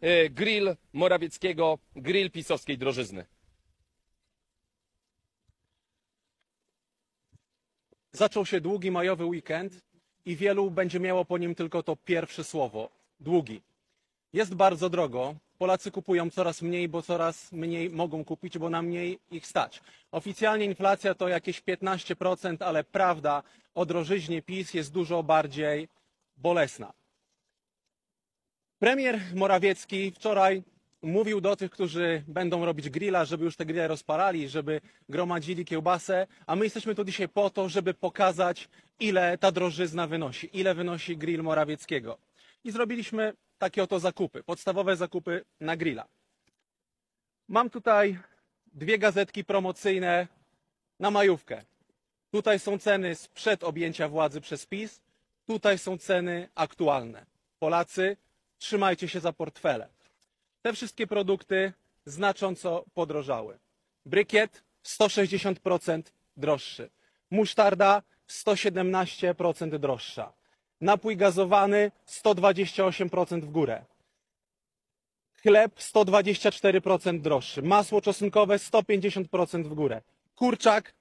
e, grill Morawieckiego, grill pisowskiej drożyzny. Zaczął się długi majowy weekend i wielu będzie miało po nim tylko to pierwsze słowo długi. Jest bardzo drogo. Polacy kupują coraz mniej, bo coraz mniej mogą kupić, bo na mniej ich stać. Oficjalnie inflacja to jakieś 15%, ale prawda o drożyźnie PiS jest dużo bardziej bolesna. Premier Morawiecki wczoraj mówił do tych, którzy będą robić grilla, żeby już te grille rozpalali, żeby gromadzili kiełbasę, a my jesteśmy tu dzisiaj po to, żeby pokazać, ile ta drożyzna wynosi, ile wynosi grill Morawieckiego. I zrobiliśmy takie oto zakupy, podstawowe zakupy na grilla. Mam tutaj dwie gazetki promocyjne na majówkę. Tutaj są ceny sprzed objęcia władzy przez PiS, tutaj są ceny aktualne. Polacy, trzymajcie się za portfele. Te wszystkie produkty znacząco podrożały. Brykiet 160% droższy. Musztarda 117% droższa. Napój gazowany 128% w górę. Chleb 124% droższy. Masło czosnkowe 150% w górę. Kurczak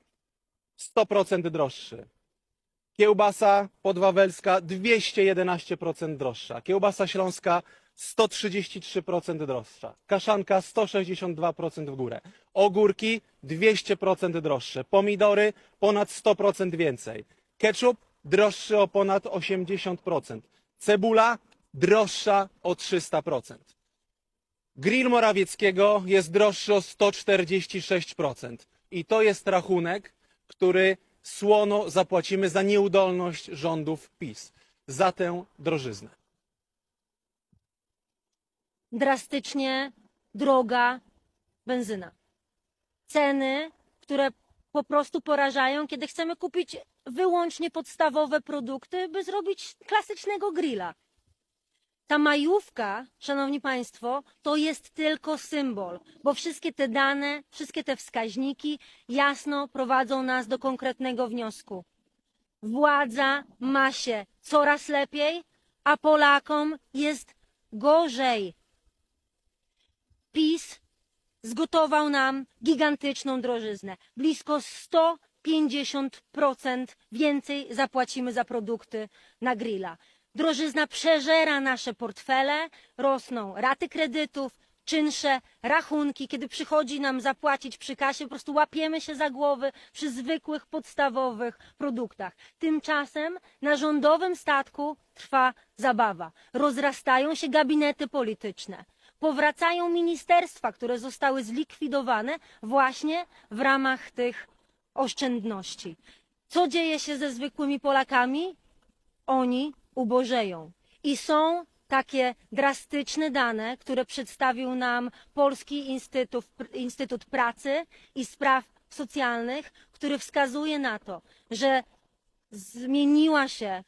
100% droższy. Kiełbasa podwawelska 211% droższa. Kiełbasa śląska 133% droższa. Kaszanka 162% w górę. Ogórki 200% droższe. Pomidory ponad 100% więcej. Ketchup droższy o ponad 80%. Cebula droższa o 300%. Grill Morawieckiego jest droższy o 146%. I to jest rachunek, który słono zapłacimy za nieudolność rządów PiS. Za tę drożyznę. drastycznie droga benzyna. Ceny, które po prostu porażają, kiedy chcemy kupić wyłącznie podstawowe produkty, by zrobić klasycznego grilla. Ta majówka, szanowni państwo, to jest tylko symbol, bo wszystkie te dane, wszystkie te wskaźniki jasno prowadzą nas do konkretnego wniosku. Władza ma się coraz lepiej, a Polakom jest gorzej. PiS zgotował nam gigantyczną drożyznę. Blisko 150% więcej zapłacimy za produkty na grilla. Drożyzna przeżera nasze portfele, rosną raty kredytów, czynsze, rachunki. Kiedy przychodzi nam zapłacić przy kasie, po prostu łapiemy się za głowy przy zwykłych, podstawowych produktach. Tymczasem na rządowym statku trwa zabawa. Rozrastają się gabinety polityczne powracają ministerstwa, które zostały zlikwidowane właśnie w ramach tych oszczędności. Co dzieje się ze zwykłymi Polakami? Oni ubożeją. I są takie drastyczne dane, które przedstawił nam Polski Instytut, Instytut Pracy i Spraw Socjalnych, który wskazuje na to, że zmieniła się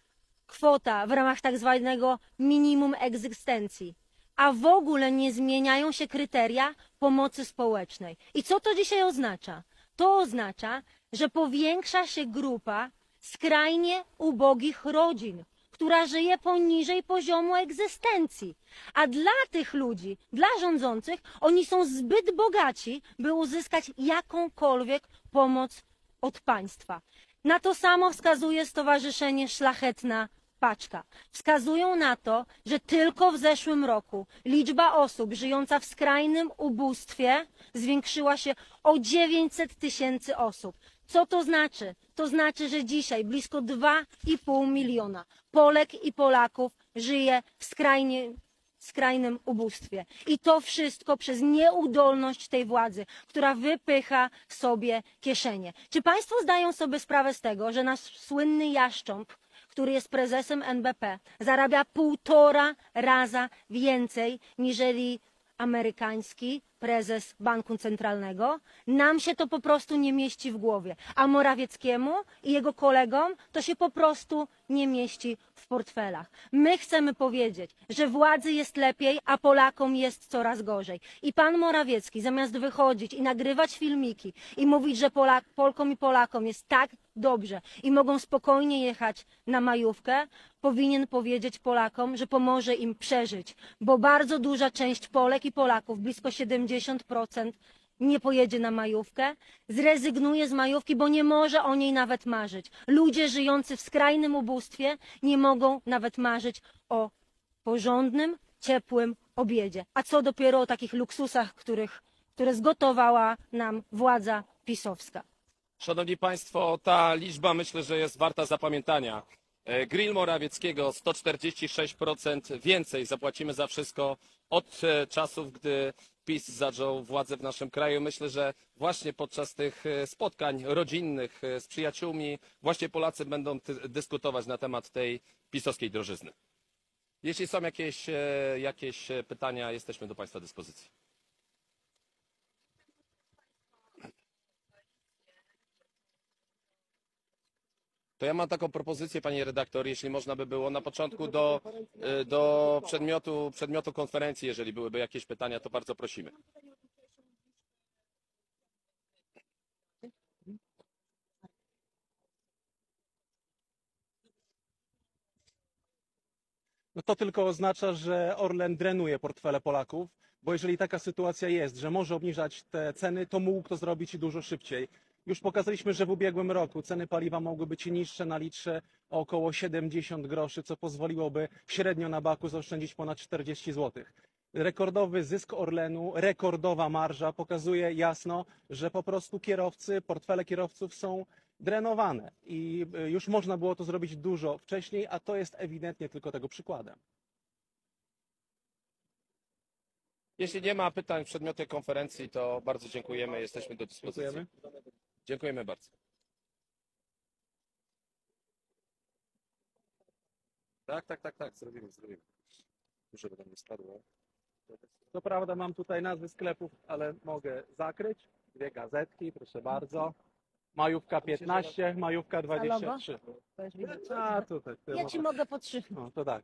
kwota w ramach tak zwanego minimum egzystencji a w ogóle nie zmieniają się kryteria pomocy społecznej. I co to dzisiaj oznacza? To oznacza, że powiększa się grupa skrajnie ubogich rodzin, która żyje poniżej poziomu egzystencji. A dla tych ludzi, dla rządzących, oni są zbyt bogaci, by uzyskać jakąkolwiek pomoc od państwa. Na to samo wskazuje Stowarzyszenie Szlachetna paczka. Wskazują na to, że tylko w zeszłym roku liczba osób żyjąca w skrajnym ubóstwie zwiększyła się o 900 tysięcy osób. Co to znaczy? To znaczy, że dzisiaj blisko 2,5 miliona Polek i Polaków żyje w skrajnie, skrajnym ubóstwie. I to wszystko przez nieudolność tej władzy, która wypycha sobie kieszenie. Czy Państwo zdają sobie sprawę z tego, że nasz słynny jaszcząb który jest prezesem NBP, zarabia półtora raza więcej niżeli amerykański prezes Banku Centralnego. Nam się to po prostu nie mieści w głowie, a Morawieckiemu i jego kolegom to się po prostu nie mieści w portfelach. My chcemy powiedzieć, że władzy jest lepiej, a Polakom jest coraz gorzej. I pan Morawiecki zamiast wychodzić i nagrywać filmiki i mówić, że Polak, Polkom i Polakom jest tak dobrze i mogą spokojnie jechać na majówkę, powinien powiedzieć Polakom, że pomoże im przeżyć, bo bardzo duża część Polek i Polaków, blisko 70%, nie pojedzie na majówkę, zrezygnuje z majówki, bo nie może o niej nawet marzyć. Ludzie żyjący w skrajnym ubóstwie nie mogą nawet marzyć o porządnym, ciepłym obiedzie. A co dopiero o takich luksusach, których, które zgotowała nam władza pisowska. Szanowni Państwo, ta liczba myślę, że jest warta zapamiętania. E, Grill Morawieckiego 146% więcej zapłacimy za wszystko od e, czasów, gdy PiS zaczął władzę w naszym kraju. Myślę, że właśnie podczas tych e, spotkań rodzinnych e, z przyjaciółmi właśnie Polacy będą dyskutować na temat tej pisowskiej drożyzny. Jeśli są jakieś, e, jakieś pytania, jesteśmy do Państwa dyspozycji. To ja mam taką propozycję, pani redaktor, jeśli można by było na początku do, y, do przedmiotu, przedmiotu konferencji, jeżeli byłyby jakieś pytania, to bardzo prosimy. No to tylko oznacza, że Orlen drenuje portfele Polaków, bo jeżeli taka sytuacja jest, że może obniżać te ceny, to mógł to zrobić dużo szybciej. Już pokazaliśmy, że w ubiegłym roku ceny paliwa mogły być niższe na litrze o około 70 groszy, co pozwoliłoby średnio na baku zaoszczędzić ponad 40 zł. Rekordowy zysk Orlenu, rekordowa marża pokazuje jasno, że po prostu kierowcy, portfele kierowców są drenowane i y, już można było to zrobić dużo wcześniej, a to jest ewidentnie tylko tego przykładem. Jeśli nie ma pytań w przedmiocie konferencji, to bardzo dziękujemy, jesteśmy do dyspozycji. Dziękujemy. Dziękujemy bardzo. Tak, tak, tak, tak, zrobimy, zrobimy. Dużo by nam nie spadło. Co prawda mam tutaj nazwy sklepów, ale mogę zakryć. Dwie gazetki, proszę bardzo. Majówka 15, majówka 23. A tutaj. Ja ci mogę podtrzymać. No to tak.